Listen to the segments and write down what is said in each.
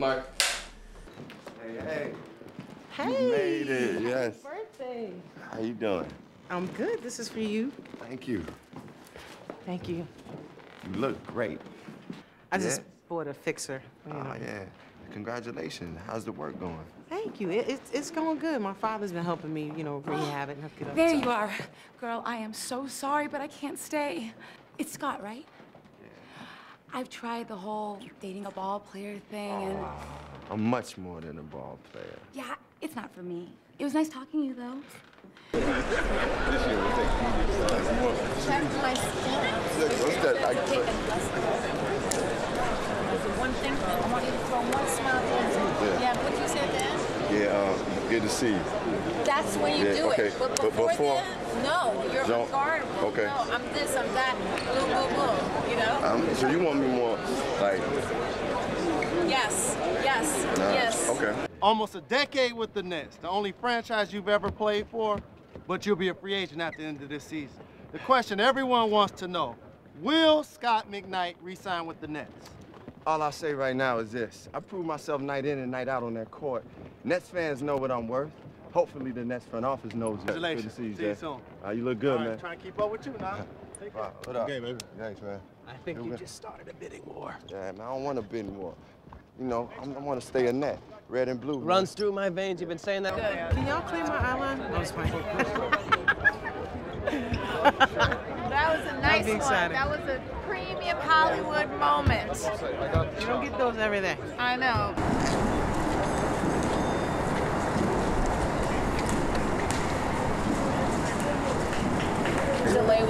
Mark. Hey, hey. Hey. You made it, yes. Happy Birthday. How you doing? I'm good. This is for you. Thank you. Thank you. You look great. I just bought a fixer. you oh, know. Oh, yeah. Congratulations. How's the work going? Thank you. It, it's, it's going good. My father's been helping me, you know, oh, rehab it and hook it up. There so- you are. Girl, I am so sorry, but I can't stay. It's Scott, right? I've tried the whole dating a ball player thing, and I'm much more than a ball player. yeah, it's not for me. It was nice talking to you, though. Check my What's that? Like, One thing, I want you to throw one smile towards me. Yeah. Yeah, what you said then? yeah, um, good to see you. That's when you Yeah, do okay. it. But But before, before- then, no, you're Don't- unguardable. okay. No, I'm this, I'm that. Boom, boom, boom. You know? Um, so you want me more like, yes, yes, nah, yes. okay. Almost a decade with the Nets, the only franchise you've ever played for, but you'll be a free agent at the end of this season. The question everyone wants to know, will Scott McKnight re-sign with the Nets? All I say right now is this. I prove myself night in and night out on that court. Nets fans know what I'm worth. Hopefully the Nets front office knows it. Good to Congratulations. see you, See you soon. Uh, you look good, All right, man. trying to keep up with you now. Take care. Wow, what up? Okay, baby. Thanks, man. I think Feel you just started a bidding war. Yeah, man, I don't want to bid more. You know, I'm- I want to stay a net, red and blue. man. Runs through my veins. You've been saying that. Can y'all clean my eyeliner? No, it's fine. That was a nice be one. excited. That was a premium Hollywood moment. You don't get those every day. I know.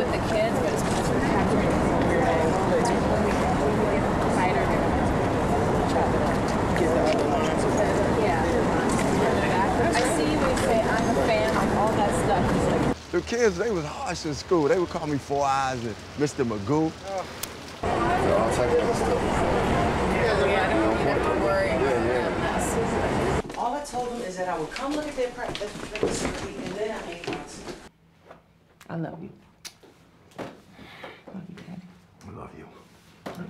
With the kids, but it's because we're capturing I see you when you say I'm a fan, like all that stuff. The kids, they was harsh in school. They would call me Four Eyes and Mr. Magoo. So all type of stuff. yeah, I don't need to worry. Yeah, yeah. All I told them is that I would come look at their practice and then I made my. I love you. Love you, Daddy. I love you.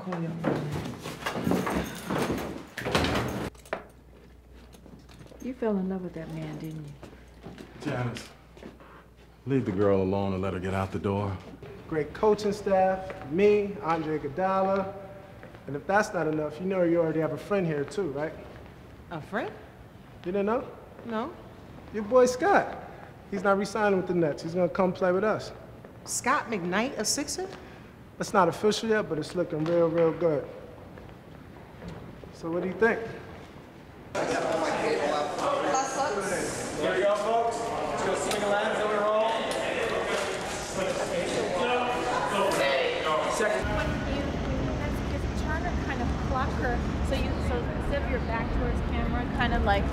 I'll call you. You fell in love with that man, didn't you? Janice, leave the girl alone and let her get out the door. Great coaching staff, me, Andre Iguodala. And if that's not enough, you know you already have a friend here too, right? A friend? You didn't know? No. Your boy Scott. He's not re-signing with the Nets. He's gonna come play with us. Scott McKnight, a Sixer? It's not official yet, but it's looking real, real good. So what do you think? There we go, folks. Let's go swing a lens overall. Okay. When you just trying to kind of pluck her so you so of your back towards camera kind of like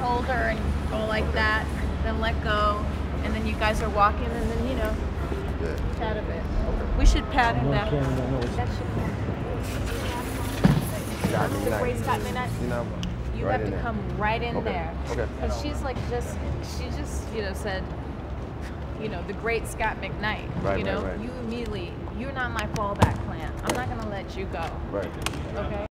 hold her and go like that then let go and then you guys are walking and then you know pat a bit we should pattern him that that should Scott the McKnight. great Minute You know, you right have to there. come right in Okay, there okay. because she's like just she just you know said you know the great Scott McKnight Right, you right, know right. you immediately you're not my fallback plan I'm not gonna let you go Right. okay